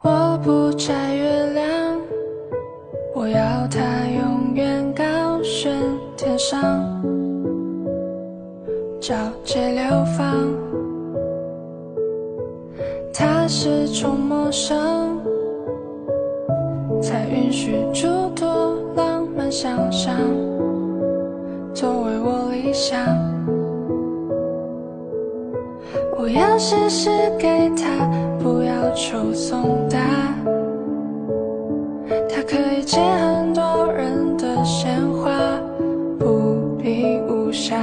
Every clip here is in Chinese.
我不摘月亮，我要它永远高悬天上，皎洁流放。它是种陌生，才允许诸多浪漫想象作为我理想。我要写诗给他，要求送达，他可以借很多人的鲜花，不必无暇，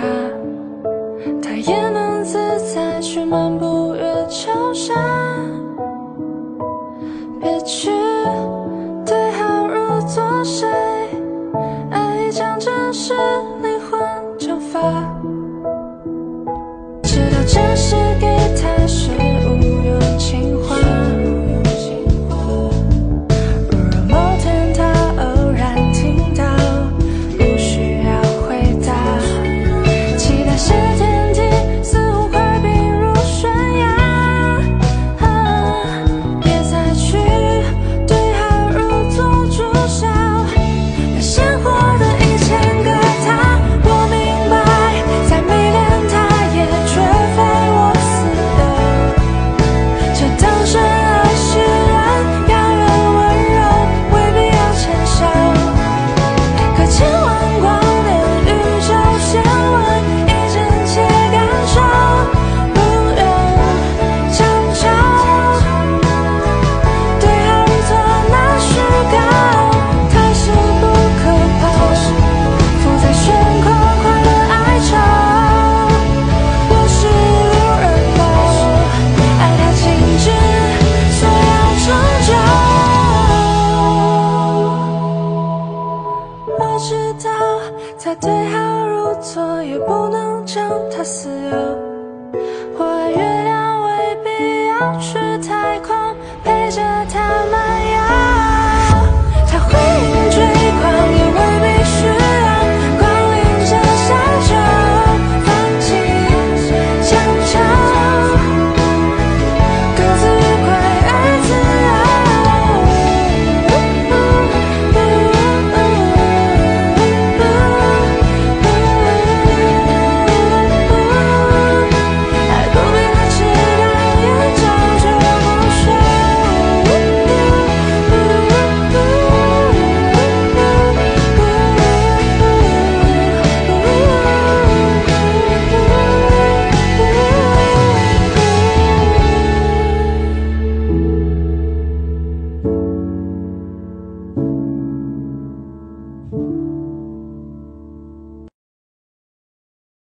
他也能自在去漫步月球下。别去对号入座，谁爱将真实。我知道再对号入座也不能将它私有我爱月亮未必要去太空陪着他们